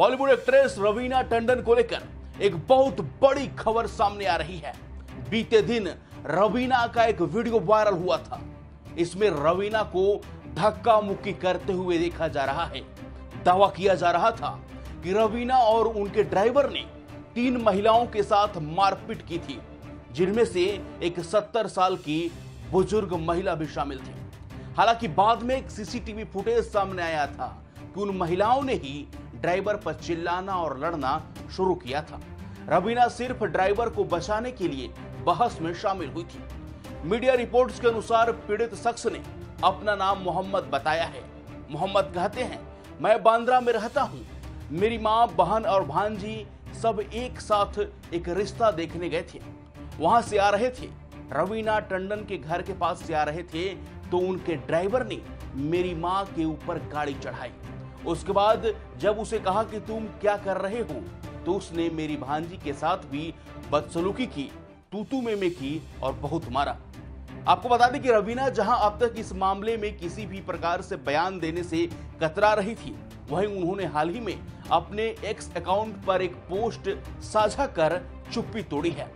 Bollywood actress Raveena Tandon को लेकर एक बहुत बड़ी खबर सामने आ रही है। बीते दिन रवीना का एक वीडियो वायरल हुआ था। इसमें रवीना को धक्का मुक्की करते हुए देखा जा रहा है। दावा किया जा रहा था कि रवीना और उनके ड्राइवर ने तीन महिलाओं के साथ मारपीट की थी, जिनमें से एक सत्तर साल की बुज़ुर्ग महिला भी शामिल थी। हालाँकि बाद में एक सीसीटीवी फुटेज सामने आया था कि उन महिलाओं ने ही ड्राइवर पर चिल्लाना और लड़ना शुरू किया था। रवीना सिर्फ़ ड्राइवर को बचाने के लिए बहस में शामिल हुई थी। मीडिया रिपोर्ट्स के अनुसार पीड़ित शख्स ने अपना नाम मोहम्मद बताया है। मोहम्मद कहते हैं, मैं बांद्रा में रहता हूँ। मेरी माँ, बहन और भांजी सब एक साथ एक रिश्ता देखने गए थे। वहाँ से आ रहे थे। रवीना टंडन के घर के पास से आ रहे थे तो उनके ड्राइवर ने मेरी माँ के ऊपर गाड़ी चढ़ाई। उसके बाद जब उसे कहा कि तुम क्या कर रहे हो तो उसने मेरी भांजी के साथ भी बदसलूकी की, तूतू में में की और बहुत मारा। आपको बता दें कि रवीना जहाँ अब तक इस मामले में किसी भी प्रकार से बयान देने से कतरा रही थी, वहीं उन्होंने हाल ही में अपने एक्स अकाउंट पर एक पोस्ट साझा कर चुप्पी तोड़ी है।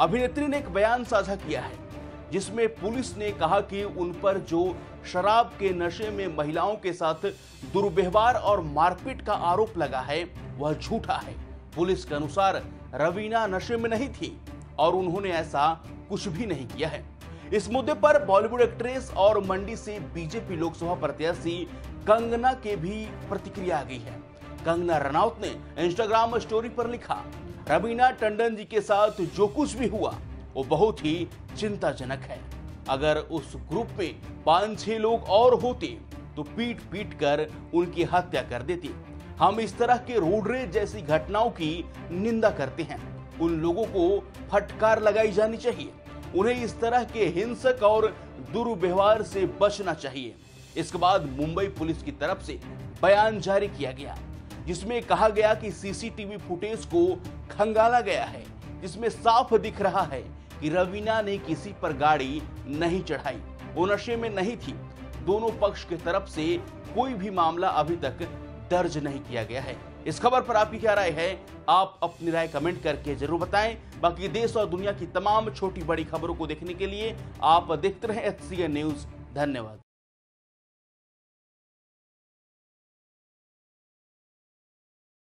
अभिनेत्री ने एक बयान साझा किया है। जिसमें पुलिस ने कहा कि उन पर जो शराब के नशे में महिलाओं के साथ दुर्व्यवहार और मारपीट का आरोप लगा है, वह झूठा है। पुलिस के अनुसार रवीना नशे में नहीं थी और उन्होंने ऐसा कुछ भी नहीं किया है। इस मुद्दे पर बॉलीवुड एक्ट्रेस और मंडी से बीजेपी लोकसभा प्रत्याशी कंगना के भी प्रतिक्रिया आ गई है। कंगना रनौत ने इंस्टाग्राम स्टोरी पर लिखा, रवीना टंडन जी के साथ जो कुछ भी हुआ वो बहुत ही चिंताजनक है। अगर उस ग्रुप में पाँच छह लोग और होते तो पीट पीट कर उनकी हत्या कर देती। हम इस तरह के रोड रेज जैसी घटनाओं की निंदा करते हैं। उन लोगों को फटकार लगाई जानी चाहिए। उन्हें इस तरह के हिंसक और दुर्व्यवहार से बचना चाहिए। इसके बाद मुंबई पुलिस की तरफ़ से बयान जारी किया गया, जिसमें कहा गया कि सीसीटीवी फुटेज को खंगाला गया है, जिसमें साफ़ दिख रहा है कि रवीना ने किसी पर गाड़ी नहीं चढ़ाई। वो नशे में नहीं थी। दोनों पक्ष की तरफ़ से कोई भी मामला अभी तक दर्ज नहीं किया गया है। इस खबर पर आपकी क्या राय है? आप अपनी राय कमेंट करके ज़रूर बताएँ। बाकी देश और दुनिया की तमाम छोटी बड़ी खबरों को देखने के लिए आप देखते रहे एच न्यूज़। धन्यवाद।